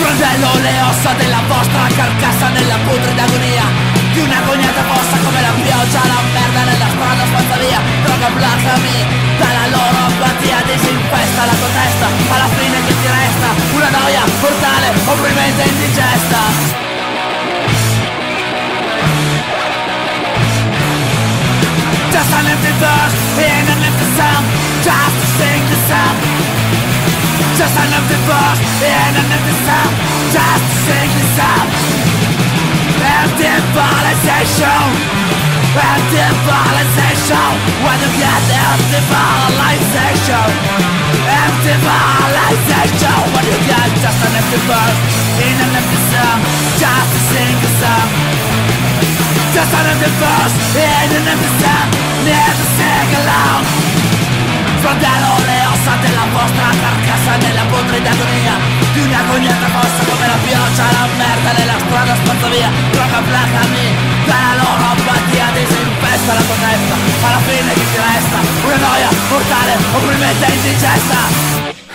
Fratello le ossa della vostra carcassa nella putrida agonia Just an empty verse in an empty sound. Just to sing the sound. Just an empty verse in an empty sound. Just to sing the sound. Empty visualization Empty visualization When you get empty visualization Empty visualization When you get just an empty verse in an empty sound Just an empty verse in an empty Never sing along Fratello le ossa della vostra carcassa nella putrida agonia. Di un'agoniata fossa come la pioggia, la merda nella strada spazza via. Droga placami, dalla loro apatia disinfesta la tua testa Alla fine che ti resta? Una noia mortale, opprimente indigesta